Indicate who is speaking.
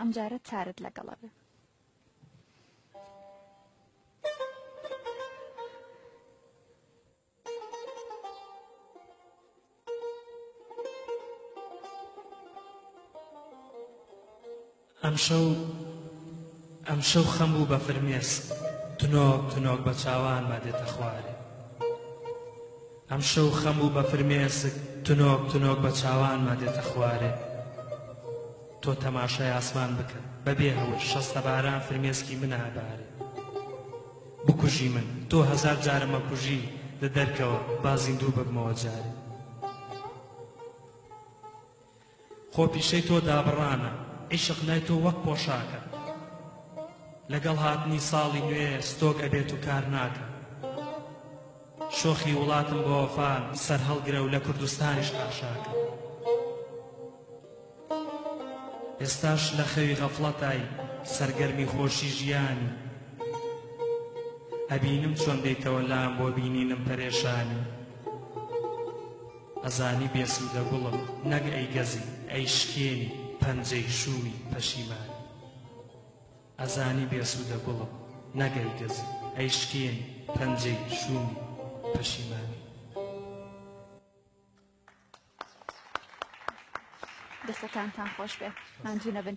Speaker 1: ئەمجارە تارت لەگەڵە بێ
Speaker 2: ئەمشەو ئەمشەو خەم و بە فرمێسک تنۆک تنۆک بە چاوانمە دێتە خوارێ ئەمشەو خەم و بە فرمێسک تنۆک تنۆک بە چاوانما دێتە خوارێ تۆ تەماشای ئاسمان بکە بە بێ هەوەش شەستە باران فرمێسکی من ئابارێ بکوژی من تۆ هەزار جارە مەکوژی لە دەرکەوە با زیندوو ببمەوە جارێ خۆ پیشەی تۆ دابڕانە عیشق لای تۆ وەک پۆشاکە لەگەڵ هاتنی ساڵی نوێ ستۆک ئەبێت و کار ناکا شۆخی وڵاتم بۆ وەفا سەرهەڵگرە و لە کوردستانیش حاشاکە ئێستاش لە خەوی غەفڵەتای سەرگەرمی خۆشی ژیانی ئەبینم چۆن دێیتەوە لام بۆ بینینم پەرێشانی ئەزانی بێسوودە گوڵم نەک ئەیگەزی ئەیشکێنی پەنجەی شووی پەشیمانی ئەزانی بێسوودە گوڵم نەک ئەیگەزی ئەیشکێنی پەنجەی شووی پەشیمانی
Speaker 1: دەستەکانتان خۆشبێ ماندوو نەبن.